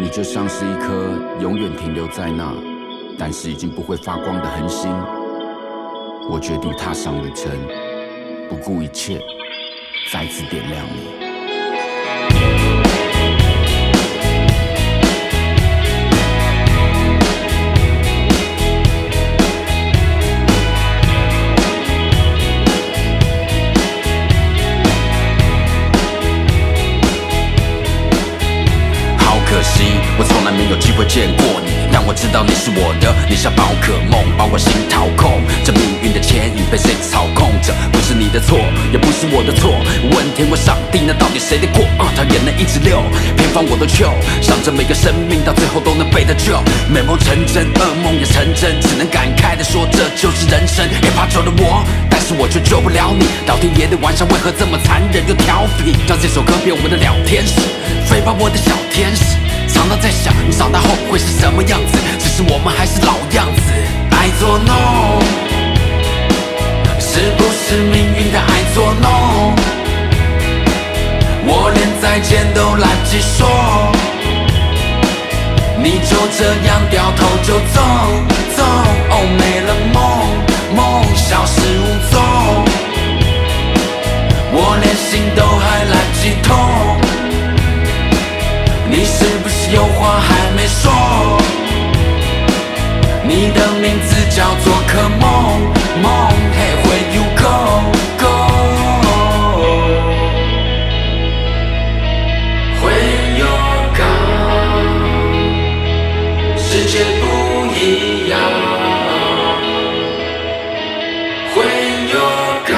你就像是一颗永远停留在那，但是已经不会发光的恒星。我决定踏上旅程，不顾一切，再次点亮你。我从来没有机会见过你，但我知道你是我的，你像宝可梦，把我心掏空。这命运的牵引被谁操控着？不是你的错，也不是我的错。问天问上帝，那到底谁的过？啊，他眼泪一直流，偏方我都求，想着每个生命到最后都能被得救。美梦成真，噩梦也成真，只能感慨的说这就是人生。也怕救了我，但是我却救不了你。老天爷的玩笑为何这么残忍又调皮？让这首歌变我们的聊天室，飞吧我的小天使。常常在想，你长大后会是什么样子？只是我们还是老样子，爱作弄，是不是命运的爱作弄？我连再见都来不及说，你就这样掉头就走走，哦，没了梦，梦消失无踪，我连心都还来不及痛。你是你的名字叫做可梦梦，Hey where you go go？Where you go？世界不一样。Where you go？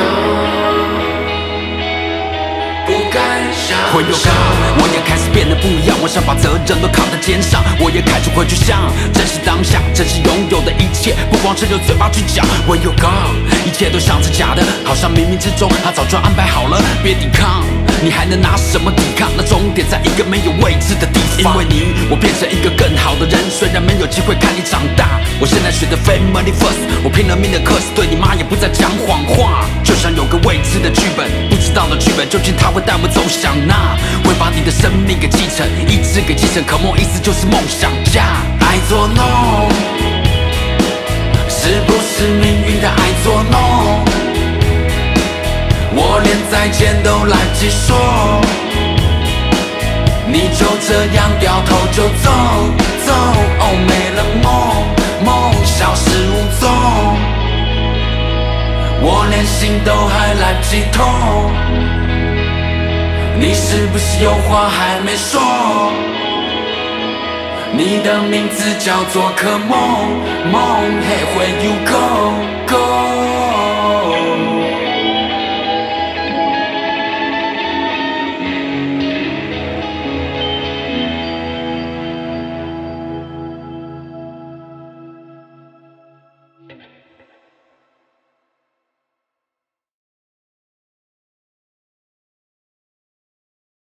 不敢想象。不一样。我想把责任都扛在肩上，我也开始回去想，珍惜当下，珍惜拥有的一切，不光只有嘴巴去讲。我有 gone，一切都像是假的，好像冥冥之中他早就安排好了。别抵抗，你还能拿什么抵抗？那终点在一个没有未知的地方。因为你，我变成一个更好的人，虽然没有机会看你长大。我现在学的 family first，我拼了命的克死，对你妈也不再讲谎话。就像有个未知的剧本，不知道的剧本究竟他会带我走向哪？生命给继承，意志给继承。可梦意思就是梦想家，爱作弄，是不是命运的爱作弄？我连再见都来不及说，你就这样掉头就走走，哦，没了梦，梦消失无踪，我连心都还来不及痛。你是不是有话还没说？你的名字叫做可梦梦，Hey where you go？